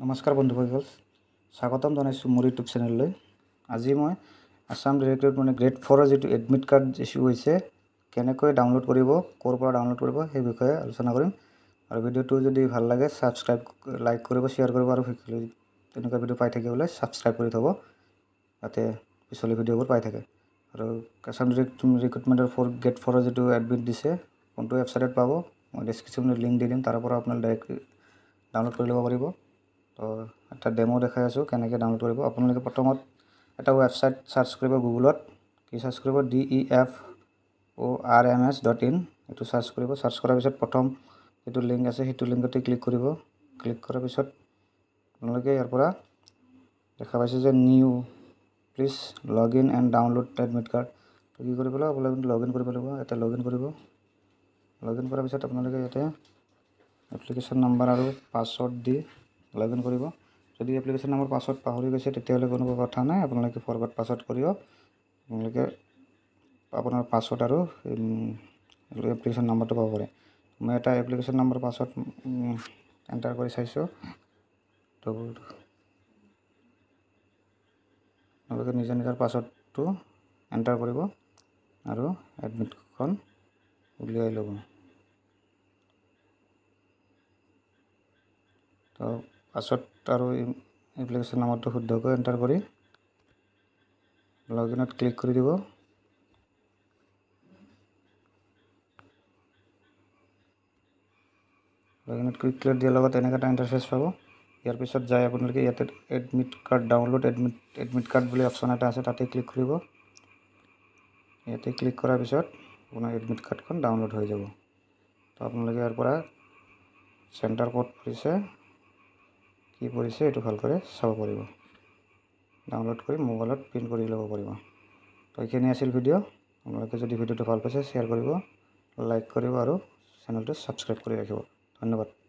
নমস্কাৰ বন্ধুসকল স্বাগতম জনাইছোঁ মোৰ ইউটিউব চেনেললৈ। আজি মই আছাম ডিৰেক্টৰীত মানে গ্ৰেড ফ'ৰৰ যিটো এডমিট কাৰ্ড ইছ্যু হৈছে কেনেকৈ ডাউনলোড কৰিব ক'ৰ পৰা ডাউনলোড কৰিব সেই বিষয়ে আলোচনা কৰিম। আৰু ভিডিঅ'টো যদি ভাল লাগে ছাবস্ক্ৰাইব লাইক কৰিব শ্বেয়াৰ কৰিব আৰু তেনেকুৱা ভিডিঅ' পাই থাকিবলৈ ছাবস্ক্ৰাইব কৰি থ'ব যাতে পিছলৈ ভিডিঅ'বোৰ পাই থাকে। আৰু আছাম ৰিক্ৰুটমেণ্টৰ ফ'ৰ গ্ৰেড ফ'ৰৰ যিটো এডমিট দিছে কোনটো ৱেবছাইটত পাব মই ডেছক্ৰিপশ্যনত লিংক দি দিম তাৰ পৰা আপোনালোকে ডাইৰেক্ট ডাউনলোড কৰি ল'ব পাৰিব। তো এটা ডেমো দেখাই আছোঁ কেনেকৈ ডাউনলোড কৰিব। আপোনালোকে প্ৰথমত এটা ৱেবছাইট চাৰ্চ কৰিব গুগলত কি চাৰ্চ কৰিব? D E F O' R M S dot in এইটো চাৰ্চ কৰিব। চাৰ্চ কৰাৰ পিছত প্ৰথম যিটো লিংক আছে সেইটো লিংকতে ক্লিক কৰিব। ক্লিক কৰাৰ পিছত আপোনালোকে ইয়াৰ পৰা দেখা পাইছে যে new please log in and download admit card তো কি কৰিব লাগিব? আপোনালোকে লগ ইন কৰিব লাগিব। ইয়াতে লগ ইন কৰিব। লগ ইন কৰাৰ পিছত আপোনালোকে ইয়াতে এপ্লিকেশ্যন নাম্বাৰ আৰু পাছৱৰ্ড দি লগ ইন কৰিব। যদি এপ্লিকেশ্যন নম্বৰ পাছৱৰ্ড পাহৰি গৈছে তেতিয়াহ'লে কোনো কথা নাই। আপোনালোকে ফৰৱাৰ্ড পাছৱৰ্ড কৰিব। আপোনালোকে আপোনাৰ পাছৱৰ্ড আৰু এপ্লিকেশ্যন নম্বৰটো পাব পাৰে। মই এটা এপ্লিকেশ্যন নম্বৰ পাছৱৰ্ড এণ্টাৰ কৰি চাইছোঁ। তো আপোনালোকে নিজৰ নিজৰ পাছৱৰ্ডটো এণ্টাৰ কৰিব আৰু এডমিটখন উলিয়াই ল'ব। তো পাছত আৰু এপ্লিকেশ্যন নাম্বাৰটো শুদ্ধকৈ এণ্টাৰ কৰি লগ ইনত ক্লিক কৰি দিব। লগ ইনত ক্লিক কৰি দিয়াৰ লগত এনেকুৱা এটা ইণ্টাৰফেচ পাব। ইয়াৰ পিছত যায় আপোনালোকে ইয়াতে admit card download admit admit card বুলি অপশ্যন এটা আছে তাতে ক্লিক কৰিব। ইয়াতে ক্লিক কৰাৰ পিছত আপোনাৰ এডমিট কাৰ্ডখন ডাউনলোড হৈ যাব। তো আপোনালোকে ইয়াৰ পৰা চেণ্টাৰ ক'ত পৰিছে কি পৰিছে এইটো ভালকৈ চাব পাৰিব। ডাউনলোড কৰি মোবাইলত প্ৰিণ্ট কৰি ল'ব পাৰিব। তো এইখিনি আছিল ভিডিঅ' আপোনালোকে যদি ভিডিঅ'টো ভাল পাইছে শ্বেয়াৰ কৰিব লাইক কৰিব আৰু চেনেলটো ছাবস্ক্ৰাইব কৰি ৰাখিব। ধন্যবাদ।